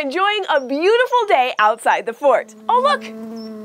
enjoying a beautiful day outside the fort. Oh, look,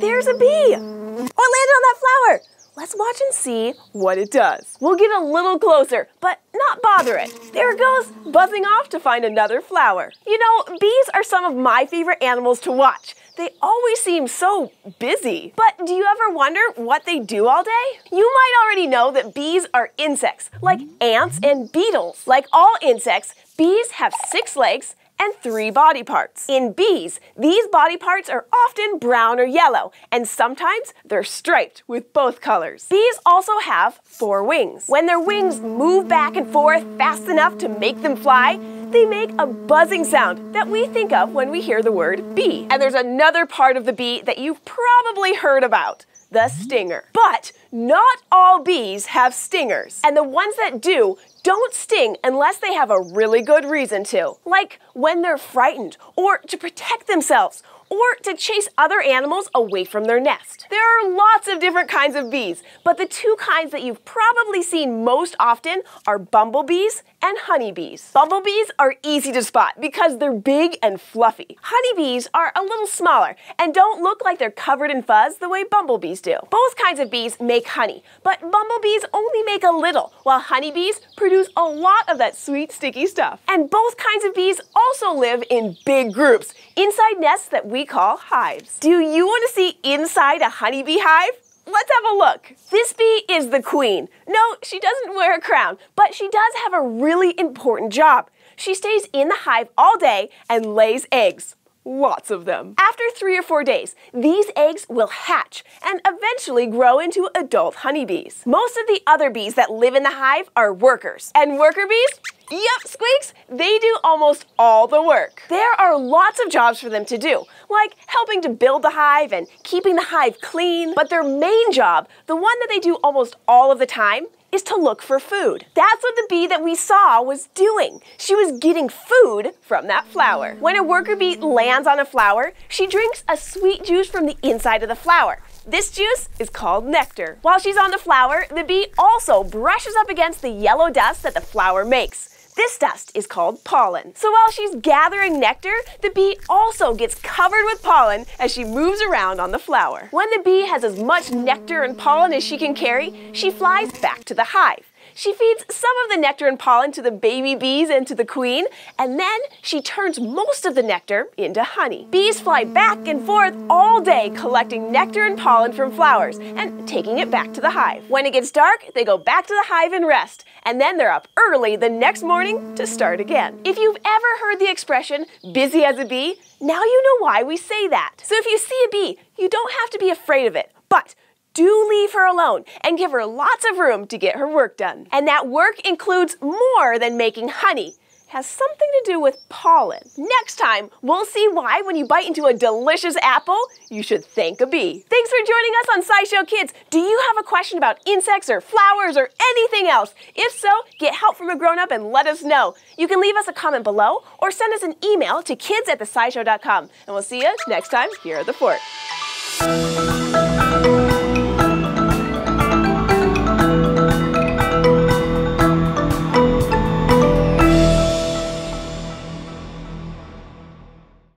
there's a bee. Oh, landed on that flower. Let's watch and see what it does. We'll get a little closer, but not bother it. There it goes, buzzing off to find another flower. You know, bees are some of my favorite animals to watch. They always seem so busy. But do you ever wonder what they do all day? You might already know that bees are insects, like ants and beetles. Like all insects, bees have six legs and three body parts. In bees, these body parts are often brown or yellow, and sometimes they're striped with both colors. Bees also have four wings. When their wings move back and forth fast enough to make them fly, they make a buzzing sound that we think of when we hear the word bee. And there's another part of the bee that you've probably heard about the hmm? stinger. But not all bees have stingers. And the ones that do don't sting unless they have a really good reason to, like when they're frightened, or to protect themselves, or to chase other animals away from their nest. There are lots of different kinds of bees, but the two kinds that you've probably seen most often are bumblebees and honeybees. Bumblebees are easy to spot because they're big and fluffy. Honeybees are a little smaller and don't look like they're covered in fuzz the way bumblebees do. Both kinds of bees make honey, but bumblebees only make a little, while honeybees produce a lot of that sweet, sticky stuff. And both kinds of bees also live in big groups, inside nests that we call hives. Do you want to see inside a honeybee hive? Let's have a look. This bee is the queen. No, she doesn't wear a crown, but she does have a really important job. She stays in the hive all day and lays eggs. Lots of them. After three or four days, these eggs will hatch and eventually grow into adult honeybees. Most of the other bees that live in the hive are workers. And worker bees? Yep, Squeaks, they do almost all the work. There are lots of jobs for them to do, like helping to build the hive and keeping the hive clean. But their main job, the one that they do almost all of the time, is to look for food. That's what the bee that we saw was doing. She was getting food from that flower. When a worker bee lands on a flower, she drinks a sweet juice from the inside of the flower. This juice is called nectar. While she's on the flower, the bee also brushes up against the yellow dust that the flower makes. This dust is called pollen. So while she's gathering nectar, the bee also gets covered with pollen as she moves around on the flower. When the bee has as much nectar and pollen as she can carry, she flies back to the hive. She feeds some of the nectar and pollen to the baby bees and to the queen, and then she turns most of the nectar into honey. Bees fly back and forth all day collecting nectar and pollen from flowers and taking it back to the hive. When it gets dark, they go back to the hive and rest, and then they're up early the next morning to start again. If you've ever heard the expression, busy as a bee, now you know why we say that. So if you see a bee, you don't have to be afraid of it, but do leave her alone and give her lots of room to get her work done. And that work includes more than making honey. It has something to do with pollen. Next time, we'll see why when you bite into a delicious apple, you should thank a bee. Thanks for joining us on SciShow Kids. Do you have a question about insects or flowers or anything else? If so, get help from a grown-up and let us know. You can leave us a comment below or send us an email to kids at. And we'll see you next time here at the fort.